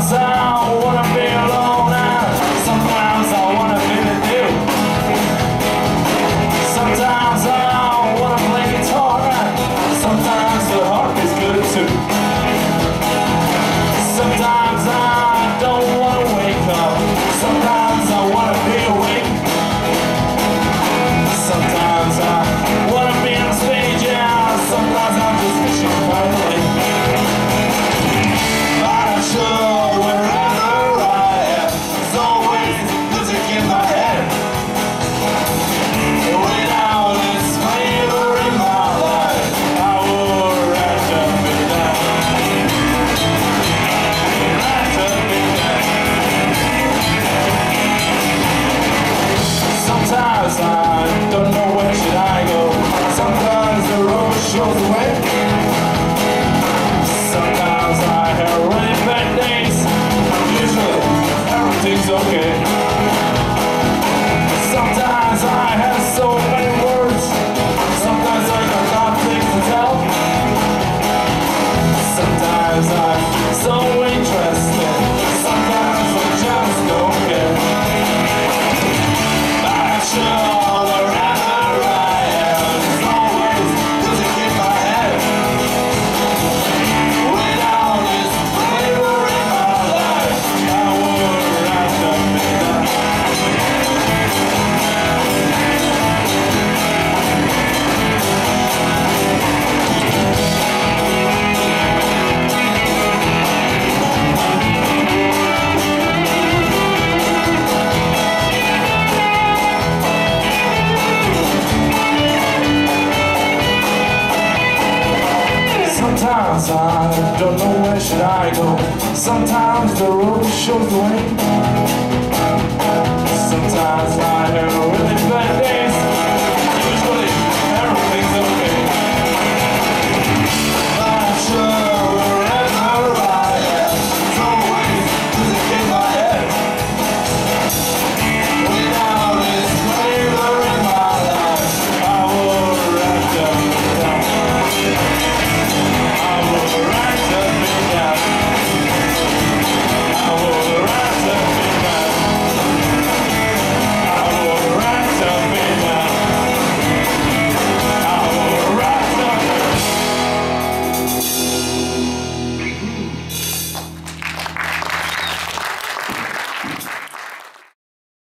sound, what I feel I don't know where should I go. Sometimes the road shows the way